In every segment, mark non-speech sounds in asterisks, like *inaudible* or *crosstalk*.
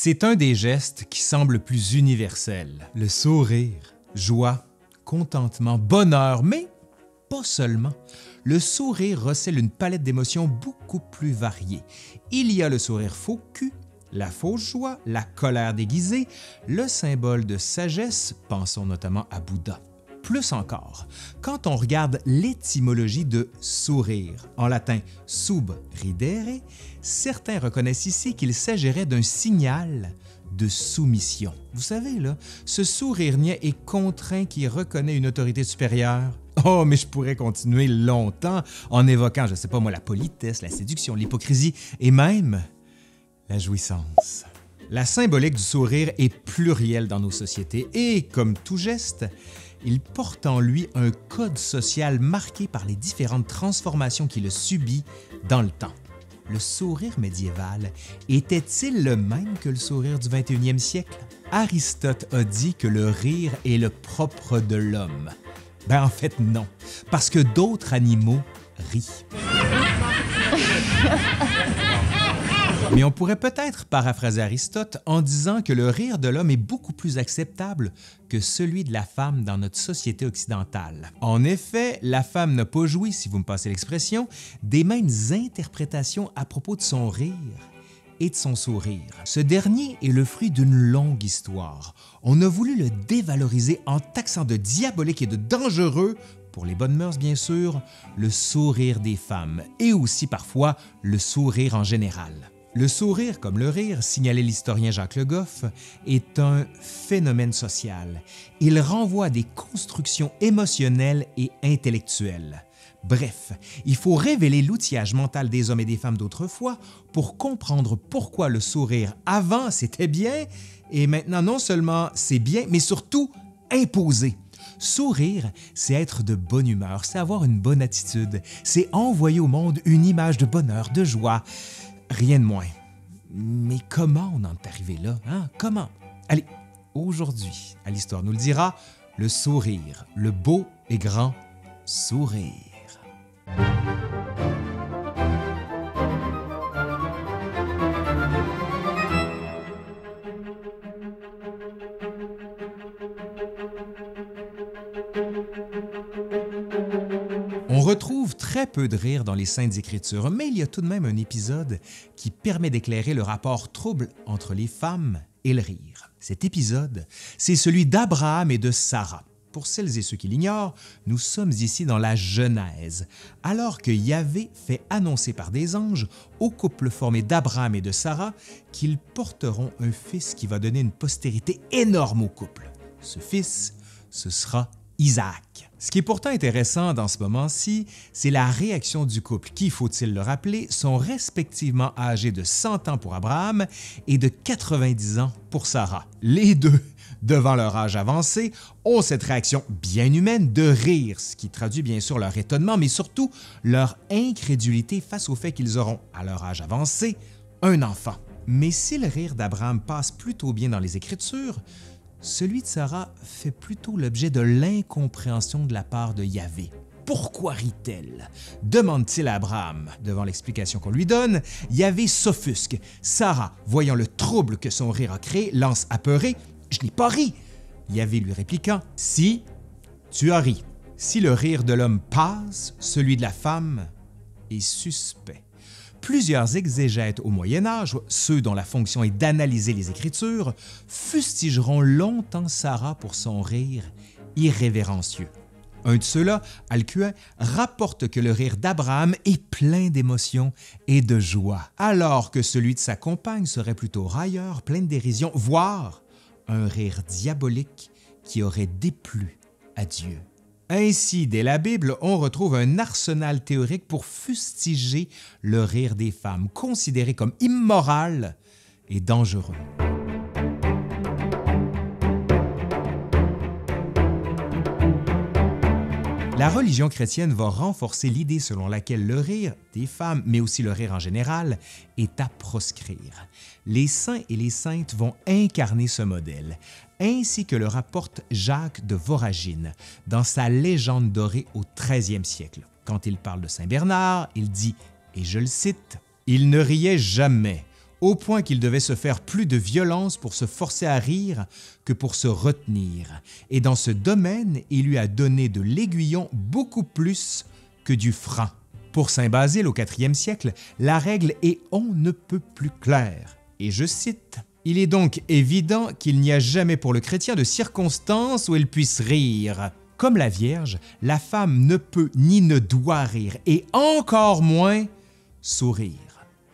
C'est un des gestes qui semble plus universel. Le sourire, joie, contentement, bonheur, mais pas seulement. Le sourire recèle une palette d'émotions beaucoup plus variée. Il y a le sourire faux cul, la fausse joie, la colère déguisée, le symbole de sagesse, pensons notamment à Bouddha. Plus encore, quand on regarde l'étymologie de sourire, en latin sub ridere, certains reconnaissent ici qu'il s'agirait d'un signal de soumission. Vous savez, là, ce sourire niais et contraint qui reconnaît une autorité supérieure. Oh, mais je pourrais continuer longtemps en évoquant, je ne sais pas moi, la politesse, la séduction, l'hypocrisie et même la jouissance. La symbolique du sourire est plurielle dans nos sociétés et, comme tout geste, il porte en lui un code social marqué par les différentes transformations qu'il a subies dans le temps. Le sourire médiéval était-il le même que le sourire du 21e siècle? Aristote a dit que le rire est le propre de l'homme. Ben en fait non, parce que d'autres animaux rient. *laughs* Mais on pourrait peut-être paraphraser Aristote en disant que le rire de l'homme est beaucoup plus acceptable que celui de la femme dans notre société occidentale. En effet, la femme n'a pas joui, si vous me passez l'expression, des mêmes interprétations à propos de son rire et de son sourire. Ce dernier est le fruit d'une longue histoire. On a voulu le dévaloriser en taxant de diabolique et de dangereux pour les bonnes mœurs bien sûr, le sourire des femmes et aussi parfois le sourire en général. Le sourire, comme le rire, signalait l'historien Jacques Le Goff, est un phénomène social. Il renvoie à des constructions émotionnelles et intellectuelles. Bref, il faut révéler l'outillage mental des hommes et des femmes d'autrefois pour comprendre pourquoi le sourire avant c'était bien et maintenant non seulement c'est bien, mais surtout imposé. Sourire, c'est être de bonne humeur, c'est avoir une bonne attitude, c'est envoyer au monde une image de bonheur, de joie. Rien de moins. Mais comment on en est arrivé là? Hein? Comment? Allez, aujourd'hui, à l'Histoire nous le dira, le sourire, le beau et grand sourire. Très peu de rire dans les Saintes Écritures, mais il y a tout de même un épisode qui permet d'éclairer le rapport trouble entre les femmes et le rire. Cet épisode, c'est celui d'Abraham et de Sarah. Pour celles et ceux qui l'ignorent, nous sommes ici dans la Genèse, alors que Yahvé fait annoncer par des anges au couple formé d'Abraham et de Sarah qu'ils porteront un fils qui va donner une postérité énorme au couple. Ce fils, ce sera Isaac. Ce qui est pourtant intéressant dans ce moment-ci, c'est la réaction du couple qui, faut-il le rappeler, sont respectivement âgés de 100 ans pour Abraham et de 90 ans pour Sarah. Les deux, devant leur âge avancé, ont cette réaction bien humaine de rire, ce qui traduit bien sûr leur étonnement, mais surtout leur incrédulité face au fait qu'ils auront, à leur âge avancé, un enfant. Mais si le rire d'Abraham passe plutôt bien dans les Écritures, celui de Sarah fait plutôt l'objet de l'incompréhension de la part de Yahvé. Pourquoi rit-elle? demande-t-il à Abraham. Devant l'explication qu'on lui donne, Yahvé s'offusque. Sarah, voyant le trouble que son rire a créé, lance apeuré Je n'ai pas ri. Yahvé lui répliquant Si, tu as ri. Si le rire de l'homme passe, celui de la femme est suspect. Plusieurs exégètes au Moyen Âge, ceux dont la fonction est d'analyser les Écritures, fustigeront longtemps Sarah pour son rire irrévérencieux. Un de ceux-là, Alcuin, rapporte que le rire d'Abraham est plein d'émotion et de joie, alors que celui de sa compagne serait plutôt railleur, plein de dérision, voire un rire diabolique qui aurait déplu à Dieu. Ainsi, dès la Bible, on retrouve un arsenal théorique pour fustiger le rire des femmes, considéré comme immoral et dangereux. La religion chrétienne va renforcer l'idée selon laquelle le rire des femmes, mais aussi le rire en général, est à proscrire. Les saints et les saintes vont incarner ce modèle, ainsi que le rapporte Jacques de Voragine dans sa légende dorée au 13e siècle. Quand il parle de Saint Bernard, il dit, et je le cite, Il ne riait jamais, au point qu'il devait se faire plus de violence pour se forcer à rire que pour se retenir, et dans ce domaine, il lui a donné de l'aiguillon beaucoup plus que du franc. Pour Saint Basile au IVe siècle, la règle est on ne peut plus claire, et je cite il est donc évident qu'il n'y a jamais pour le chrétien de circonstance où il puisse rire. Comme la Vierge, la femme ne peut ni ne doit rire, et encore moins sourire.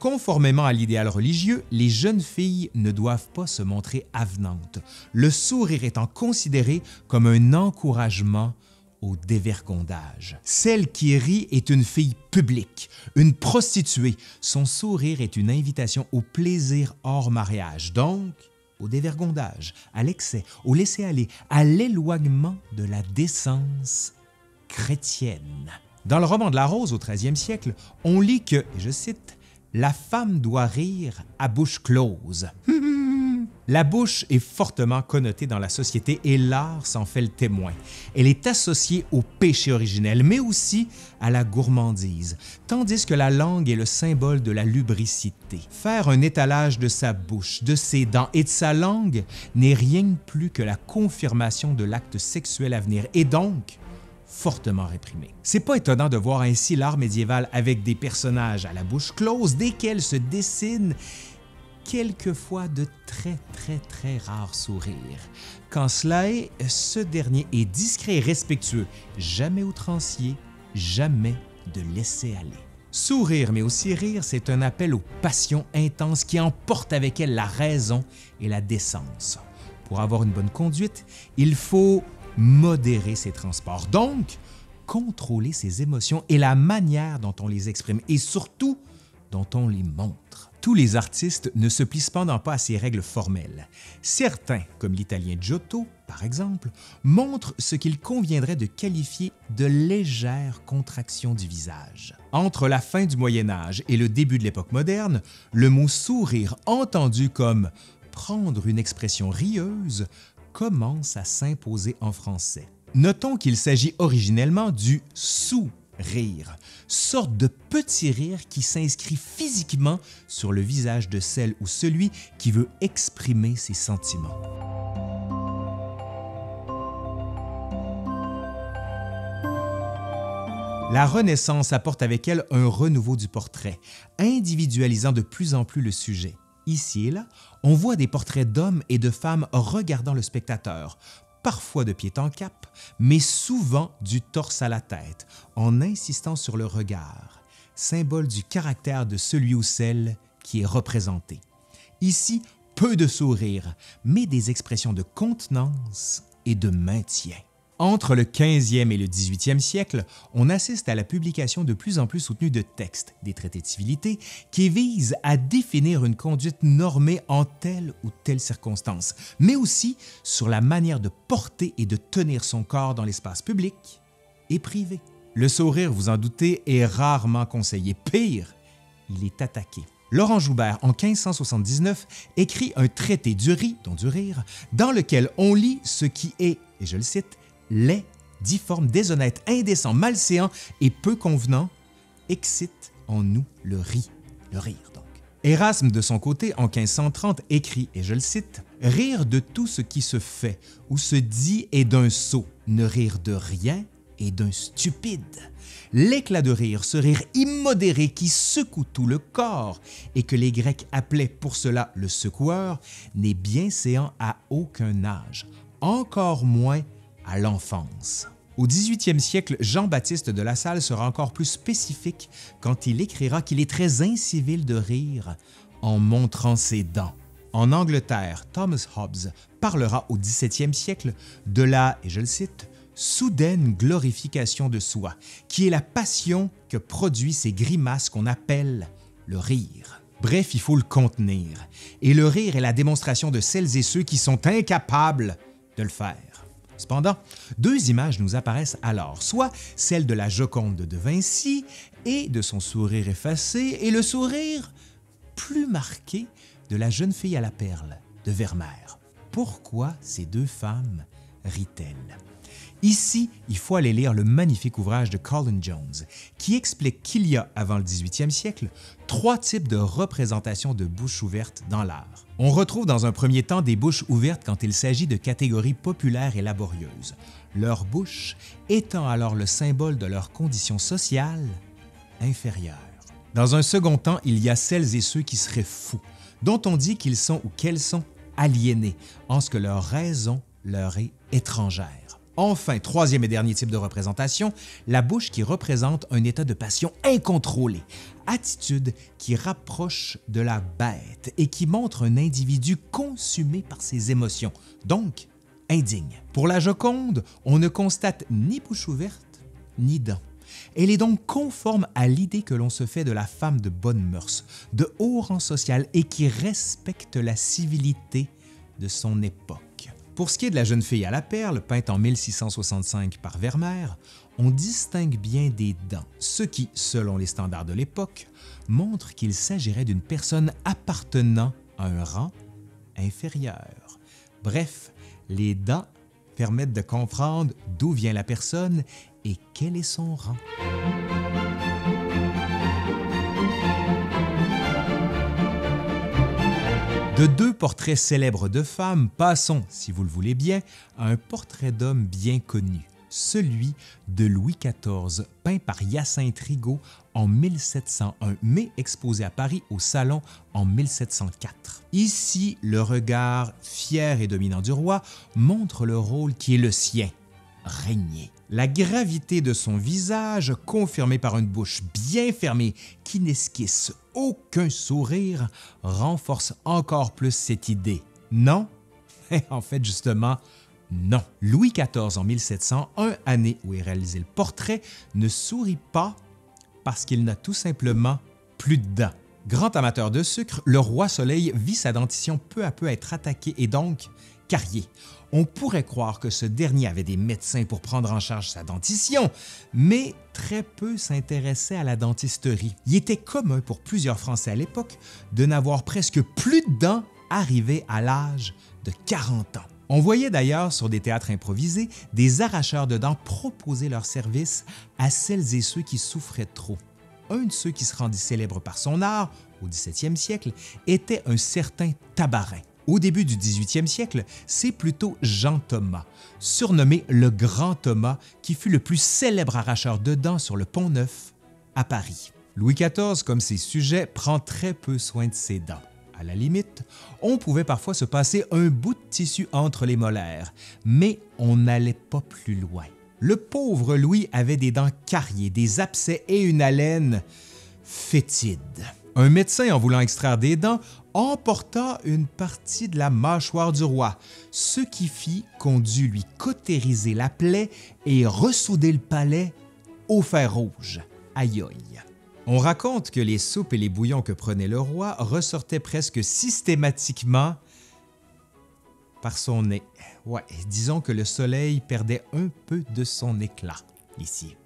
Conformément à l'idéal religieux, les jeunes filles ne doivent pas se montrer avenantes, le sourire étant considéré comme un encouragement au dévergondage. Celle qui rit est une fille publique, une prostituée. Son sourire est une invitation au plaisir hors mariage, donc au dévergondage, à l'excès, au laisser-aller, à l'éloignement de la décence chrétienne. Dans le roman de la Rose au 13e siècle, on lit que, et je cite, La femme doit rire à bouche close. *laughs* La bouche est fortement connotée dans la société et l'art s'en fait le témoin. Elle est associée au péché originel, mais aussi à la gourmandise, tandis que la langue est le symbole de la lubricité. Faire un étalage de sa bouche, de ses dents et de sa langue n'est rien plus que la confirmation de l'acte sexuel à venir et donc fortement réprimé. C'est pas étonnant de voir ainsi l'art médiéval avec des personnages à la bouche close desquels se dessinent quelquefois de très très très rares sourires. Quand cela est, ce dernier est discret et respectueux, jamais outrancier, jamais de laisser aller. Sourire mais aussi rire, c'est un appel aux passions intenses qui emportent avec elles la raison et la décence. Pour avoir une bonne conduite, il faut modérer ses transports, donc contrôler ses émotions et la manière dont on les exprime et surtout dont on les montre. Tous les artistes ne se plient cependant pas à ces règles formelles. Certains, comme l'italien Giotto par exemple, montrent ce qu'il conviendrait de qualifier de légères contractions du visage. Entre la fin du Moyen Âge et le début de l'époque moderne, le mot sourire entendu comme prendre une expression rieuse commence à s'imposer en français. Notons qu'il s'agit originellement du sous rire, sorte de petit rire qui s'inscrit physiquement sur le visage de celle ou celui qui veut exprimer ses sentiments. La Renaissance apporte avec elle un renouveau du portrait, individualisant de plus en plus le sujet. Ici et là, on voit des portraits d'hommes et de femmes regardant le spectateur, parfois de pied en cap, mais souvent du torse à la tête, en insistant sur le regard, symbole du caractère de celui ou celle qui est représenté. Ici, peu de sourires, mais des expressions de contenance et de maintien. Entre le 15e et le 18e siècle, on assiste à la publication de plus en plus soutenue de textes, des traités de civilité, qui visent à définir une conduite normée en telle ou telle circonstance, mais aussi sur la manière de porter et de tenir son corps dans l'espace public et privé. Le sourire, vous en doutez, est rarement conseillé. Pire, il est attaqué. Laurent Joubert, en 1579, écrit un traité du riz, dont du rire, dans lequel on lit ce qui est, et je le cite, laid, difforme, déshonnête, indécent, malséant et peu convenant, excite en nous le riz, le rire donc. Erasme, de son côté, en 1530, écrit, et je le cite, Rire de tout ce qui se fait ou se dit est d'un sot, ne rire de rien est d'un stupide. L'éclat de rire, ce rire immodéré qui secoue tout le corps et que les Grecs appelaient pour cela le secoueur, n'est bien séant à aucun âge, encore moins à l'enfance. Au 18e siècle, Jean-Baptiste de La Salle sera encore plus spécifique quand il écrira qu'il est très incivil de rire en montrant ses dents. En Angleterre, Thomas Hobbes parlera au 17e siècle de la, et je le cite, soudaine glorification de soi, qui est la passion que produit ces grimaces qu'on appelle le rire. Bref, il faut le contenir, et le rire est la démonstration de celles et ceux qui sont incapables de le faire. Cependant, deux images nous apparaissent alors, soit celle de la Joconde de Vinci et de son sourire effacé, et le sourire plus marqué de la jeune fille à la perle de Vermeer. Pourquoi ces deux femmes rient-elles? Ici, il faut aller lire le magnifique ouvrage de Colin Jones, qui explique qu'il y a, avant le 18e siècle, trois types de représentations de bouches ouvertes dans l'art. On retrouve dans un premier temps des bouches ouvertes quand il s'agit de catégories populaires et laborieuses, leur bouche étant alors le symbole de leur condition sociale inférieure. Dans un second temps, il y a celles et ceux qui seraient fous, dont on dit qu'ils sont ou qu'elles sont aliénés, en ce que leur raison leur est étrangère. Enfin, troisième et dernier type de représentation, la bouche qui représente un état de passion incontrôlé, attitude qui rapproche de la bête et qui montre un individu consumé par ses émotions, donc indigne. Pour la Joconde, on ne constate ni bouche ouverte, ni dents. Elle est donc conforme à l'idée que l'on se fait de la femme de bonne mœurs, de haut rang social et qui respecte la civilité de son époque. Pour ce qui est de la jeune fille à la perle, peinte en 1665 par Vermeer, on distingue bien des dents, ce qui, selon les standards de l'époque, montre qu'il s'agirait d'une personne appartenant à un rang inférieur. Bref, les dents permettent de comprendre d'où vient la personne et quel est son rang. De deux portraits célèbres de femmes, passons, si vous le voulez bien, à un portrait d'homme bien connu, celui de Louis XIV, peint par Hyacinthe Rigaud en 1701, mais exposé à Paris au Salon en 1704. Ici, le regard fier et dominant du roi montre le rôle qui est le sien, régner. La gravité de son visage, confirmée par une bouche bien fermée qui n'esquisse aucun sourire, renforce encore plus cette idée. Non? *laughs* en fait, justement, non. Louis XIV en 1701, année où est réalisé le portrait, ne sourit pas parce qu'il n'a tout simplement plus de dents. Grand amateur de sucre, le roi Soleil vit sa dentition peu à peu être attaquée et donc Carrier. On pourrait croire que ce dernier avait des médecins pour prendre en charge sa dentition, mais très peu s'intéressaient à la dentisterie. Il était commun pour plusieurs Français à l'époque de n'avoir presque plus de dents arrivés à l'âge de 40 ans. On voyait d'ailleurs sur des théâtres improvisés des arracheurs de dents proposer leurs services à celles et ceux qui souffraient trop. Un de ceux qui se rendit célèbre par son art, au 17e siècle, était un certain Tabarin. Au début du 18e siècle, c'est plutôt Jean Thomas, surnommé le Grand Thomas, qui fut le plus célèbre arracheur de dents sur le Pont Neuf à Paris. Louis XIV, comme ses sujets, prend très peu soin de ses dents. À la limite, on pouvait parfois se passer un bout de tissu entre les molaires, mais on n'allait pas plus loin. Le pauvre Louis avait des dents cariées, des abcès et une haleine fétide. Un médecin, en voulant extraire des dents, emporta une partie de la mâchoire du roi, ce qui fit qu'on dut lui cautériser la plaie et ressouder le palais au fer rouge. Aïe aïe. On raconte que les soupes et les bouillons que prenait le roi ressortaient presque systématiquement par son nez. Ouais, disons que le soleil perdait un peu de son éclat ici.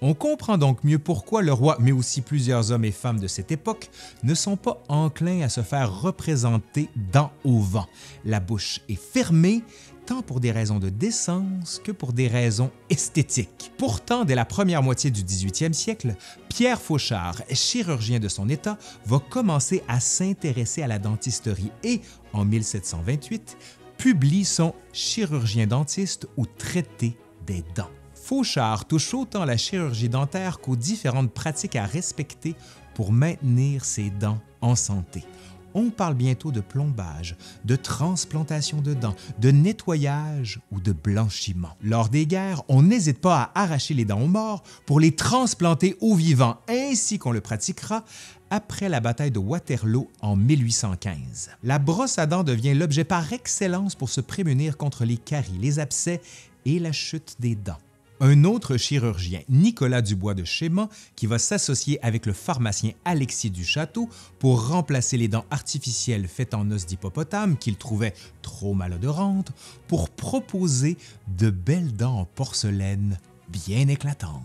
On comprend donc mieux pourquoi le roi, mais aussi plusieurs hommes et femmes de cette époque, ne sont pas enclins à se faire représenter dans au vent. La bouche est fermée, tant pour des raisons de décence que pour des raisons esthétiques. Pourtant, dès la première moitié du 18e siècle, Pierre Fauchard, chirurgien de son état, va commencer à s'intéresser à la dentisterie et, en 1728, publie son Chirurgien dentiste ou Traité des dents. Fauchard touche autant la chirurgie dentaire qu'aux différentes pratiques à respecter pour maintenir ses dents en santé. On parle bientôt de plombage, de transplantation de dents, de nettoyage ou de blanchiment. Lors des guerres, on n'hésite pas à arracher les dents aux morts pour les transplanter aux vivants, ainsi qu'on le pratiquera après la bataille de Waterloo en 1815. La brosse à dents devient l'objet par excellence pour se prémunir contre les caries, les abcès et la chute des dents. Un autre chirurgien, Nicolas Dubois de Chéma, qui va s'associer avec le pharmacien Alexis Duchâteau pour remplacer les dents artificielles faites en os d'hippopotame qu'il trouvait trop malodorantes, pour proposer de belles dents en porcelaine bien éclatantes.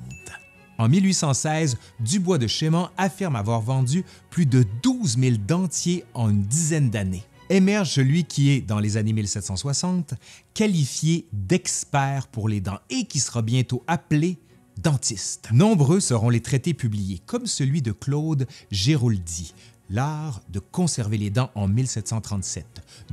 En 1816, Dubois de Chéman affirme avoir vendu plus de 12 000 dentiers en une dizaine d'années. Émerge celui qui est, dans les années 1760, qualifié d'expert pour les dents et qui sera bientôt appelé dentiste. Nombreux seront les traités publiés, comme celui de Claude Géroldi, L'art de conserver les dents en 1737,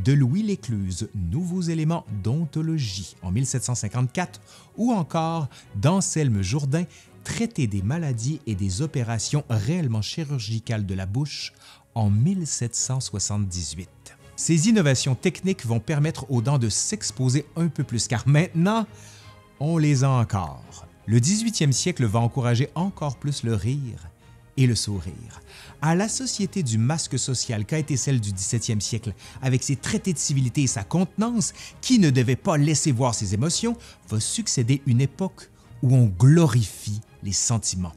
de Louis Lécluse, Nouveaux éléments d'ontologie en 1754, ou encore d'Anselme Jourdain, Traité des maladies et des opérations réellement chirurgicales de la bouche en 1778. Ces innovations techniques vont permettre aux dents de s'exposer un peu plus, car maintenant, on les a encore. Le 18e siècle va encourager encore plus le rire et le sourire. À la société du masque social qu'a été celle du 17e siècle, avec ses traités de civilité et sa contenance, qui ne devait pas laisser voir ses émotions, va succéder une époque où on glorifie les sentiments.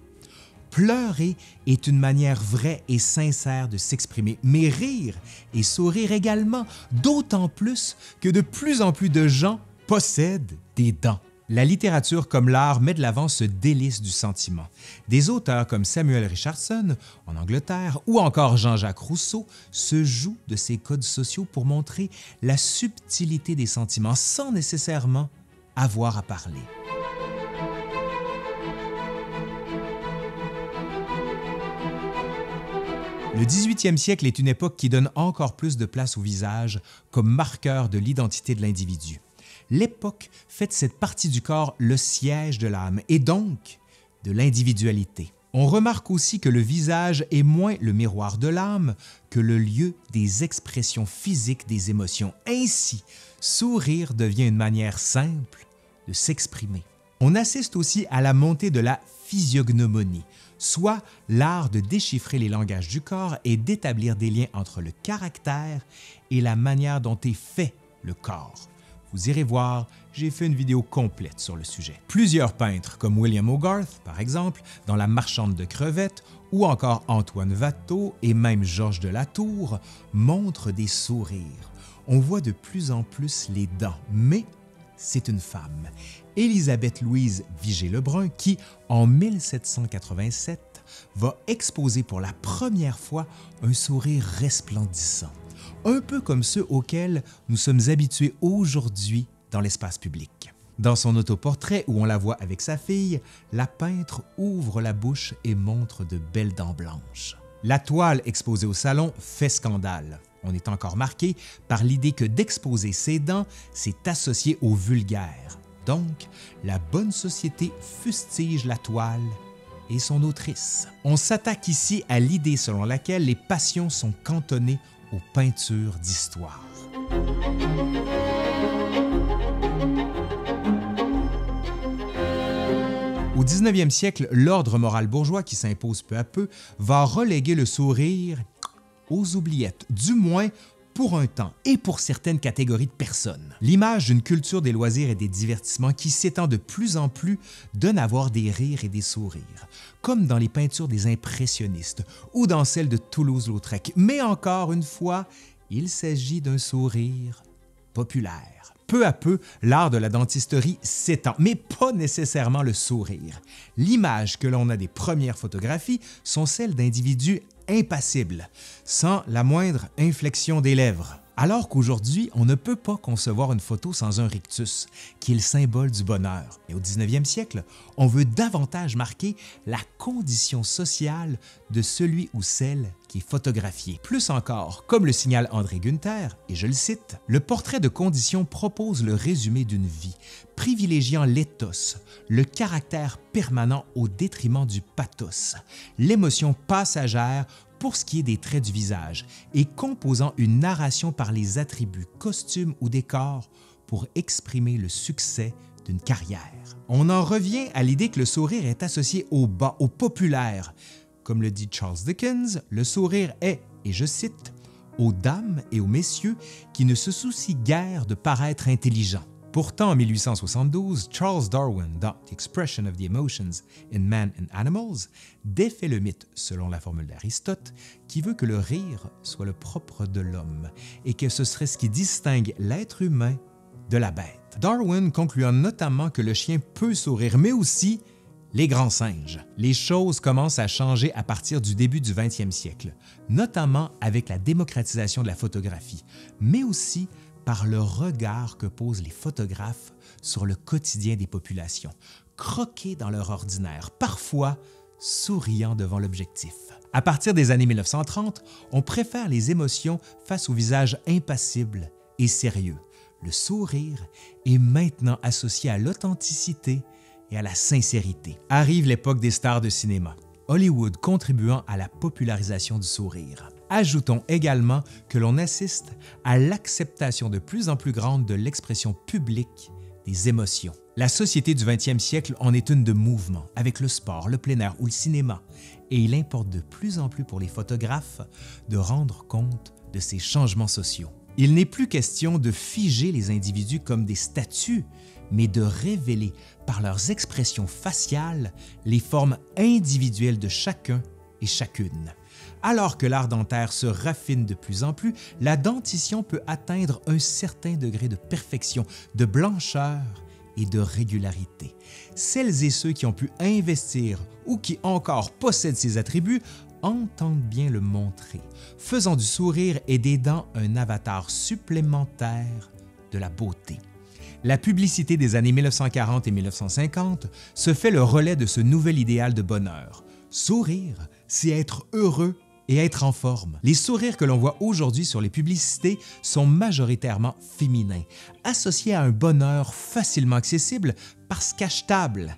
Pleurer est une manière vraie et sincère de s'exprimer, mais rire et sourire également, d'autant plus que de plus en plus de gens possèdent des dents. La littérature comme l'art met de l'avant ce délice du sentiment. Des auteurs comme Samuel Richardson en Angleterre ou encore Jean-Jacques Rousseau se jouent de ces codes sociaux pour montrer la subtilité des sentiments sans nécessairement avoir à parler. Le 18e siècle est une époque qui donne encore plus de place au visage comme marqueur de l'identité de l'individu. L'époque fait de cette partie du corps le siège de l'âme et donc de l'individualité. On remarque aussi que le visage est moins le miroir de l'âme que le lieu des expressions physiques des émotions. Ainsi, sourire devient une manière simple de s'exprimer. On assiste aussi à la montée de la physiognomonie, soit l'art de déchiffrer les langages du corps et d'établir des liens entre le caractère et la manière dont est fait le corps. Vous irez voir, j'ai fait une vidéo complète sur le sujet. Plusieurs peintres, comme William Hogarth par exemple, dans La marchande de crevettes, ou encore Antoine Watteau et même Georges de Latour, montrent des sourires. On voit de plus en plus les dents, mais c'est une femme, Élisabeth Louise Vigée-Lebrun, qui, en 1787, va exposer pour la première fois un sourire resplendissant un peu comme ceux auxquels nous sommes habitués aujourd'hui dans l'espace public. Dans son autoportrait où on la voit avec sa fille, la peintre ouvre la bouche et montre de belles dents blanches. La toile exposée au salon fait scandale. On est encore marqué par l'idée que d'exposer ses dents, c'est associé au vulgaire. Donc, la bonne société fustige la toile et son autrice. On s'attaque ici à l'idée selon laquelle les passions sont cantonnées aux peintures d'histoire. Au 19e siècle, l'ordre moral bourgeois qui s'impose peu à peu va reléguer le sourire aux oubliettes, du moins pour un temps et pour certaines catégories de personnes. L'image d'une culture des loisirs et des divertissements qui s'étend de plus en plus donne à voir des rires et des sourires, comme dans les peintures des impressionnistes ou dans celles de Toulouse-Lautrec. Mais encore une fois, il s'agit d'un sourire populaire. Peu à peu, l'art de la dentisterie s'étend, mais pas nécessairement le sourire. L'image que l'on a des premières photographies sont celles d'individus impassible, sans la moindre inflexion des lèvres. Alors qu'aujourd'hui, on ne peut pas concevoir une photo sans un rictus, qui est le symbole du bonheur. Et au 19e siècle, on veut davantage marquer la condition sociale de celui ou celle qui est photographié. Plus encore, comme le signale André Gunther, et je le cite, le portrait de condition propose le résumé d'une vie, privilégiant l'éthos, le caractère permanent au détriment du pathos, l'émotion passagère pour ce qui est des traits du visage et composant une narration par les attributs, costumes ou décors pour exprimer le succès d'une carrière. On en revient à l'idée que le sourire est associé au bas, au populaire. Comme le dit Charles Dickens, le sourire est, et je cite, aux dames et aux messieurs qui ne se soucient guère de paraître intelligents. Pourtant, en 1872, Charles Darwin, dans The Expression of the Emotions in Man and Animals, défait le mythe, selon la formule d'Aristote, qui veut que le rire soit le propre de l'homme et que ce serait ce qui distingue l'être humain de la bête. Darwin concluant notamment que le chien peut sourire, mais aussi les grands singes. Les choses commencent à changer à partir du début du 20e siècle, notamment avec la démocratisation de la photographie, mais aussi par le regard que posent les photographes sur le quotidien des populations, croqués dans leur ordinaire, parfois souriant devant l'objectif. À partir des années 1930, on préfère les émotions face au visage impassible et sérieux. Le sourire est maintenant associé à l'authenticité et à la sincérité. Arrive l'époque des stars de cinéma, Hollywood contribuant à la popularisation du sourire. Ajoutons également que l'on assiste à l'acceptation de plus en plus grande de l'expression publique des émotions. La société du 20e siècle en est une de mouvement, avec le sport, le plein air ou le cinéma, et il importe de plus en plus pour les photographes de rendre compte de ces changements sociaux. Il n'est plus question de figer les individus comme des statues, mais de révéler par leurs expressions faciales les formes individuelles de chacun et chacune. Alors que l'art dentaire se raffine de plus en plus, la dentition peut atteindre un certain degré de perfection, de blancheur et de régularité. Celles et ceux qui ont pu investir ou qui encore possèdent ces attributs entendent bien le montrer, faisant du sourire et des dents un avatar supplémentaire de la beauté. La publicité des années 1940 et 1950 se fait le relais de ce nouvel idéal de bonheur. Sourire, c'est être heureux et être en forme. Les sourires que l'on voit aujourd'hui sur les publicités sont majoritairement féminins, associés à un bonheur facilement accessible parce qu'achetable.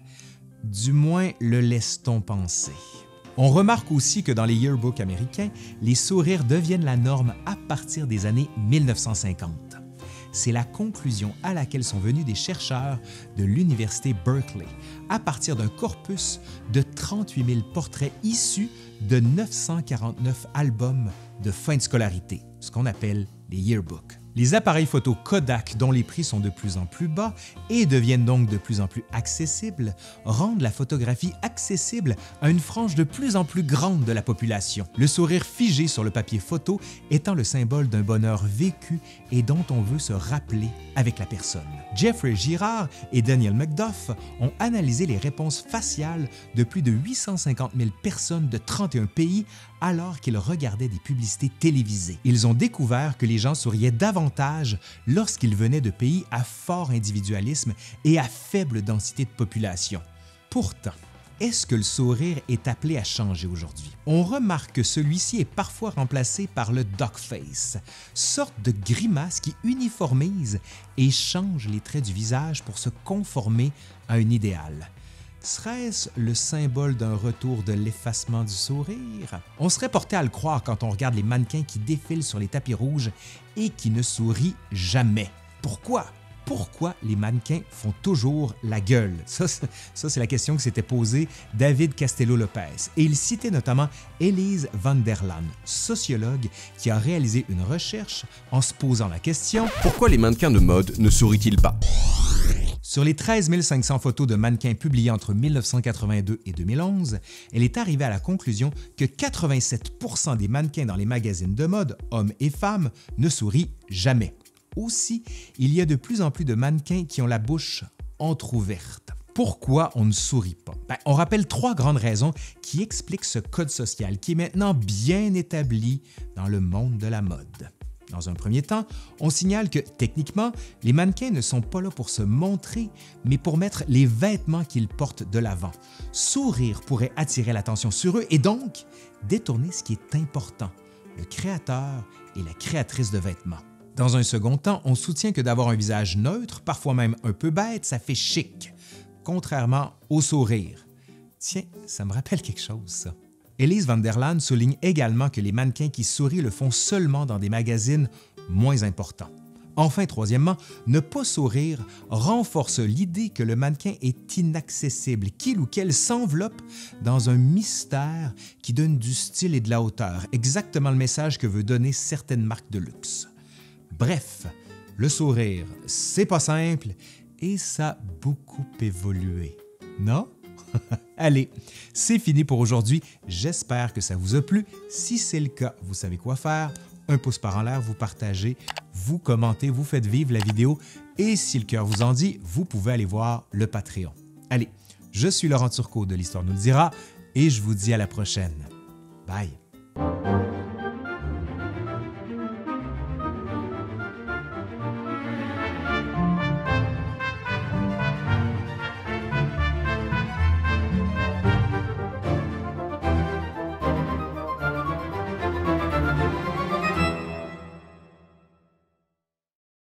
Du moins le laisse-t-on penser. On remarque aussi que dans les yearbooks américains, les sourires deviennent la norme à partir des années 1950. C'est la conclusion à laquelle sont venus des chercheurs de l'Université Berkeley à partir d'un corpus de 38 000 portraits issus de 949 albums de fin de scolarité, ce qu'on appelle les yearbooks. Les appareils photo Kodak, dont les prix sont de plus en plus bas et deviennent donc de plus en plus accessibles, rendent la photographie accessible à une frange de plus en plus grande de la population, le sourire figé sur le papier photo étant le symbole d'un bonheur vécu et dont on veut se rappeler avec la personne. Jeffrey Girard et Daniel McDuff ont analysé les réponses faciales de plus de 850 000 personnes de 31 pays alors qu'ils regardaient des publicités télévisées. Ils ont découvert que les gens souriaient davantage lorsqu'ils venaient de pays à fort individualisme et à faible densité de population. Pourtant, est-ce que le sourire est appelé à changer aujourd'hui? On remarque que celui-ci est parfois remplacé par le dog face, sorte de grimace qui uniformise et change les traits du visage pour se conformer à un idéal. Serait-ce le symbole d'un retour de l'effacement du sourire? On serait porté à le croire quand on regarde les mannequins qui défilent sur les tapis rouges et qui ne sourient jamais. Pourquoi? Pourquoi les mannequins font toujours la gueule? Ça, c'est la question que s'était posée David Castello-Lopez. Et il citait notamment Elise van der Laan, sociologue qui a réalisé une recherche en se posant la question Pourquoi les mannequins de mode ne sourient-ils pas? Sur les 13 500 photos de mannequins publiées entre 1982 et 2011, elle est arrivée à la conclusion que 87% des mannequins dans les magazines de mode, hommes et femmes, ne sourient jamais. Aussi, il y a de plus en plus de mannequins qui ont la bouche entr'ouverte. Pourquoi on ne sourit pas? Ben, on rappelle trois grandes raisons qui expliquent ce code social qui est maintenant bien établi dans le monde de la mode. Dans un premier temps, on signale que techniquement, les mannequins ne sont pas là pour se montrer, mais pour mettre les vêtements qu'ils portent de l'avant. Sourire pourrait attirer l'attention sur eux et donc détourner ce qui est important, le créateur et la créatrice de vêtements. Dans un second temps, on soutient que d'avoir un visage neutre, parfois même un peu bête, ça fait chic, contrairement au sourire. Tiens, ça me rappelle quelque chose, ça. Elise van der Laan souligne également que les mannequins qui sourient le font seulement dans des magazines moins importants. Enfin, troisièmement, ne pas sourire renforce l'idée que le mannequin est inaccessible, qu'il ou qu'elle s'enveloppe dans un mystère qui donne du style et de la hauteur, exactement le message que veut donner certaines marques de luxe. Bref, le sourire, c'est pas simple et ça a beaucoup évolué. Non? *laughs* Allez, c'est fini pour aujourd'hui. J'espère que ça vous a plu. Si c'est le cas, vous savez quoi faire. Un pouce par en l'air, vous partagez, vous commentez, vous faites vivre la vidéo et si le cœur vous en dit, vous pouvez aller voir le Patreon. Allez, Je suis Laurent Turcot de l'Histoire nous le dira et je vous dis à la prochaine. Bye.